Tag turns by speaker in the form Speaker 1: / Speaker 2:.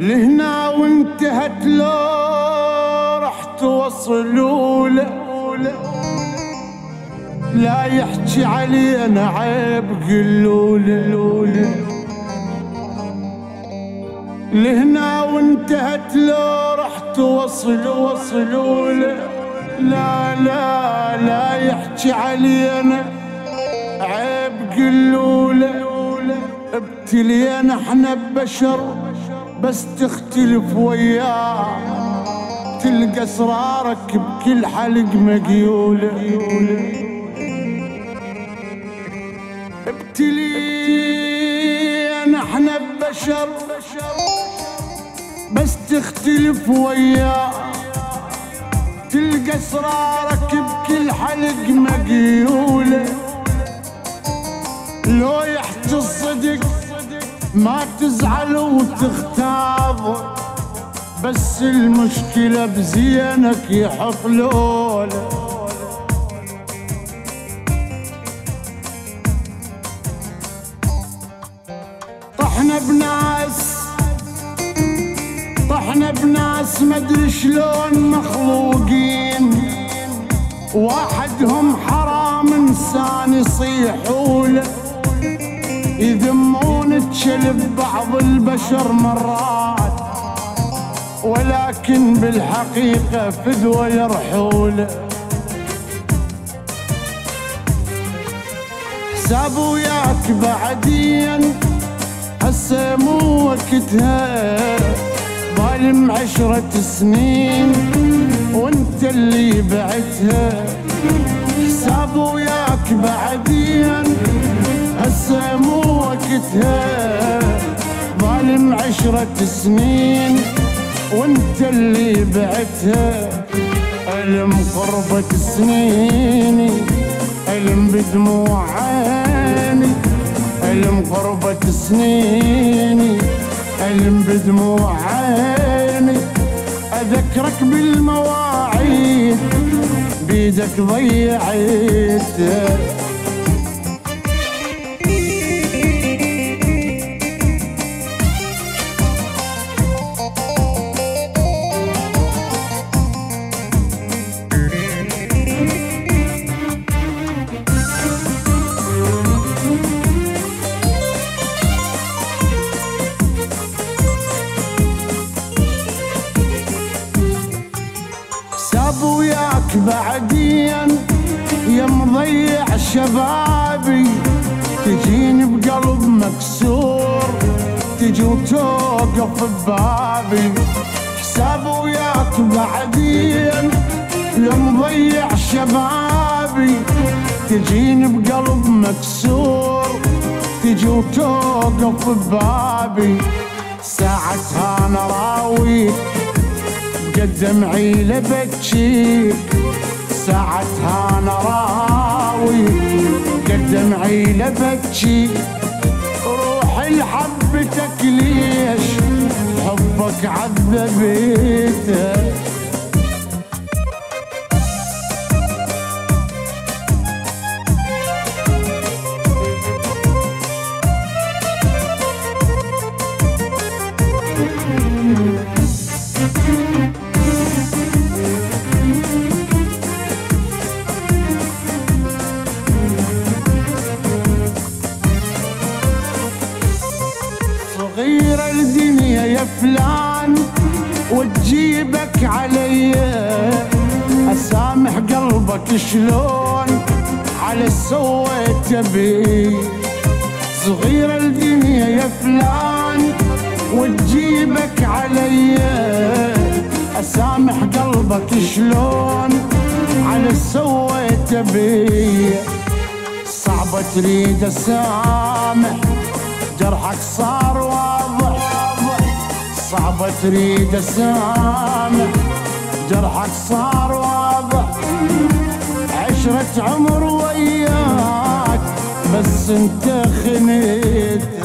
Speaker 1: لهنا وانتهت لو راح توصلوا لا يحكي علينا عيب قلوا له. لهنا وانتهت لو راح توصلوا وصلوا له. لا لا لا يحكي علينا عيب قلوا له ابتلينا إحنا ببشر بس تختلف وياه. تلقى اسرارك بكل حلق مقيولة. ابتلينا إحنا ببشر بس تختلف وياه. تلقى اسرارك بكل حلق مقيولة. لو يحكي الصدق ما تزعل وتغتاظ بس المشكلة بزينك يحط لوله طحنا بناس طحنا بناس مدري شلون مخلوقين. واحدهم حرام إنسان يصيحوله يذمون تشلب بعض البشر مرات. ولكن بالحقيقة فدوى يرحوله. حساب وياك بعدين هسه مو وقتها. ظالم عشرة سنين وانت اللي بعتها. حساب وياك بعدين هسه مو وقتها. ظالم عشرة سنين وانت اللي بعتها. ألم قربة سنيني ألم بدموع عيني ألم قربة سنيني. ألم بدموع عيني أذكرك بالمواعيد بيدك ضيعتها بعدين يا مضيع شبابي تجيني بقلب مكسور تجي وتوقف ببابي. حساب وياك بعدين يا مضيع شبابي تجيني بقلب مكسور تجي وتوقف ببابي. ساعتها أنا راويك قد دمعي لبكيك ساعتها أنا راوي. قد دمعي لبكيك روحي لحبتك ليش حبك عذبته فلان وتجيبك علي. أسامح قلبك شلون؟ على سويت بي. صغيرة الدنيا يا فلان وتجيبك علي. أسامح قلبك شلون؟ على سويت بي. صعبة تريد أسامح جرحك صار واضح. صعبة تريد جرحك صار واضح. عشرة عمر وياك بس أنت خنيت.